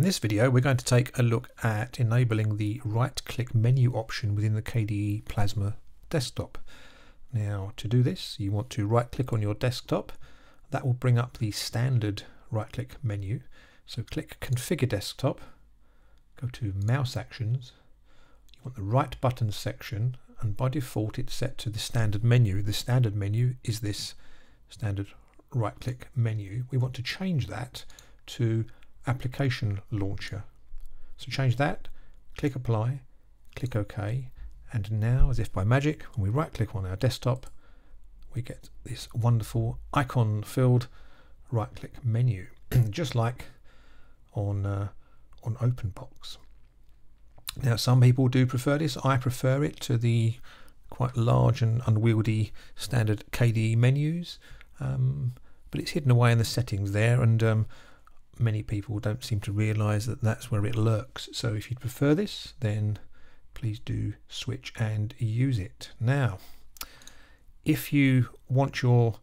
this video we're going to take a look at enabling the right click menu option within the KDE Plasma desktop. Now to do this you want to right click on your desktop. That will bring up the standard right click menu. So click configure desktop go to mouse actions. You want the right button section and by default it's set to the standard menu. The standard menu is this standard right click menu. We want to change that to application launcher. So change that, click apply, click OK, and now as if by magic, when we right click on our desktop, we get this wonderful icon filled right click menu, just like on, uh, on OpenBox. Now some people do prefer this, I prefer it to the quite large and unwieldy standard KDE menus, um, but it's hidden away in the settings there and um, many people don't seem to realize that that's where it lurks. So if you prefer this, then please do switch and use it. Now, if you want your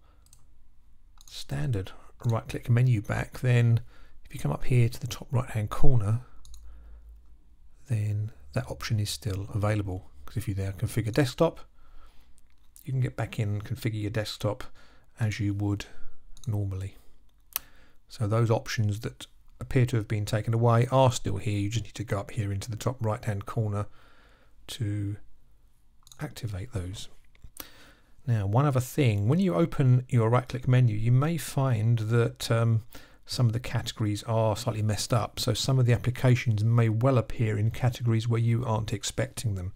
standard right click menu back, then if you come up here to the top right hand corner, then that option is still available. Because if you there configure desktop, you can get back in and configure your desktop as you would normally. So those options that appear to have been taken away are still here. You just need to go up here into the top right hand corner to activate those. Now, one other thing, when you open your right click menu, you may find that um, some of the categories are slightly messed up. So some of the applications may well appear in categories where you aren't expecting them.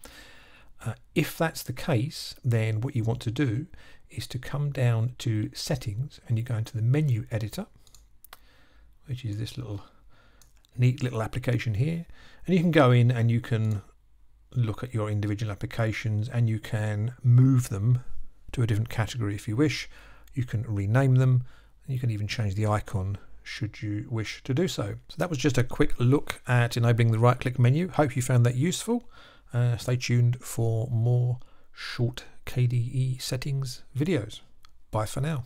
Uh, if that's the case, then what you want to do is to come down to settings and you go into the menu editor which is this little neat little application here. And you can go in and you can look at your individual applications and you can move them to a different category if you wish. You can rename them. And you can even change the icon should you wish to do so. So that was just a quick look at enabling the right click menu. Hope you found that useful. Uh, stay tuned for more short KDE settings videos. Bye for now